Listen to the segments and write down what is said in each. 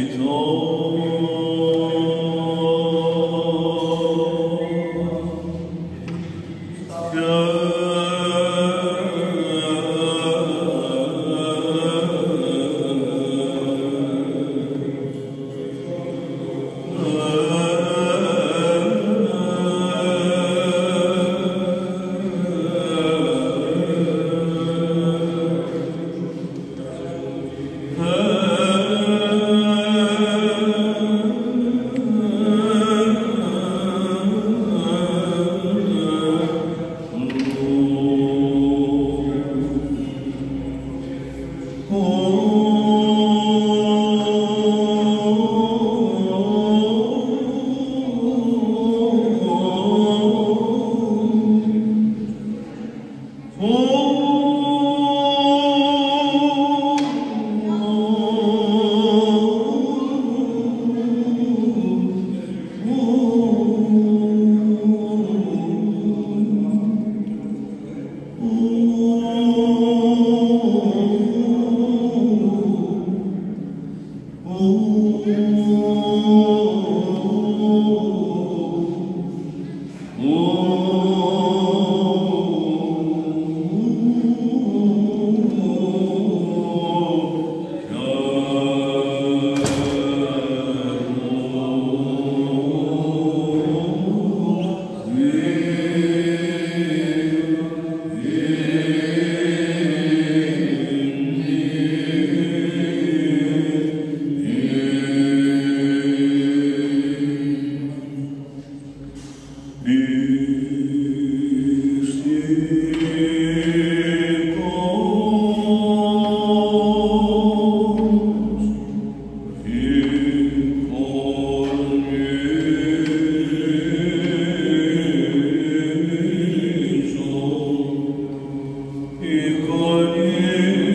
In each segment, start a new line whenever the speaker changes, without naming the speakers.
It's all. in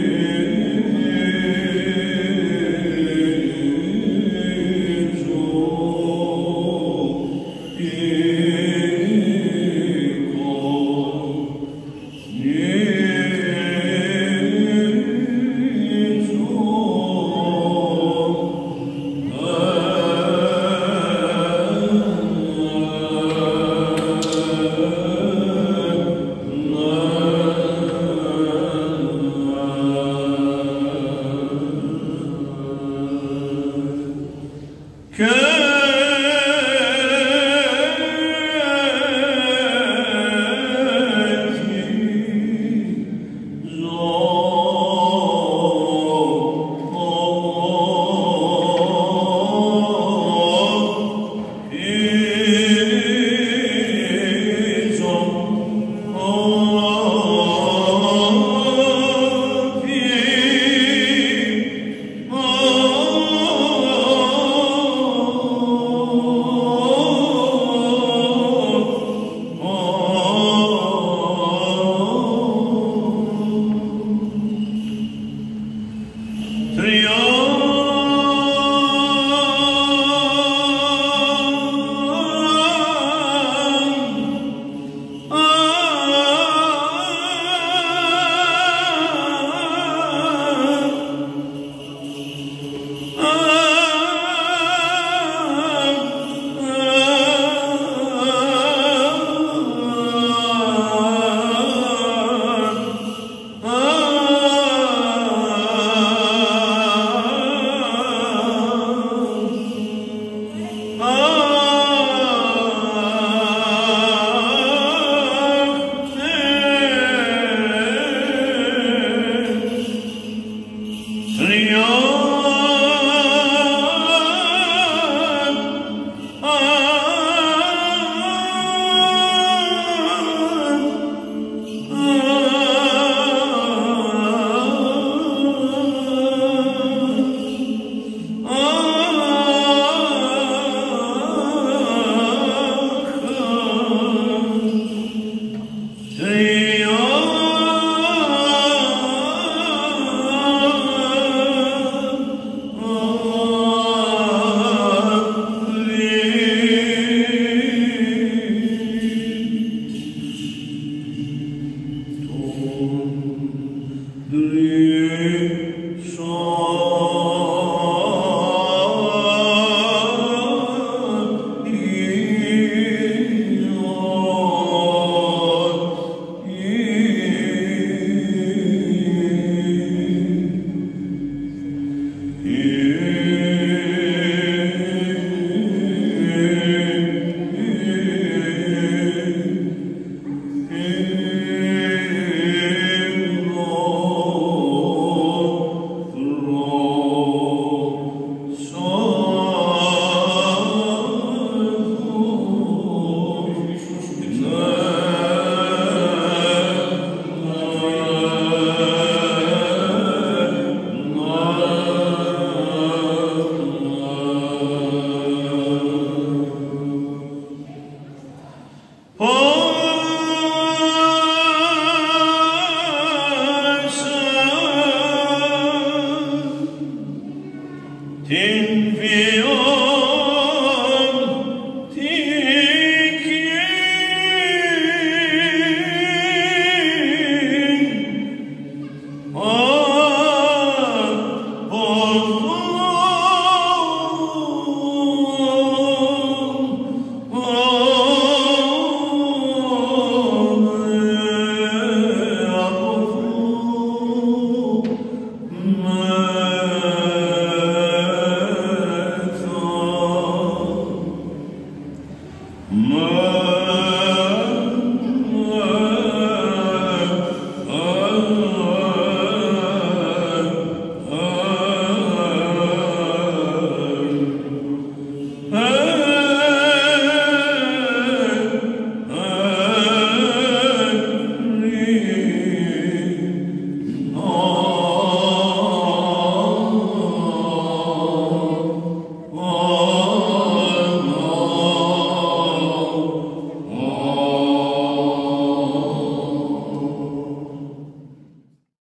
Three.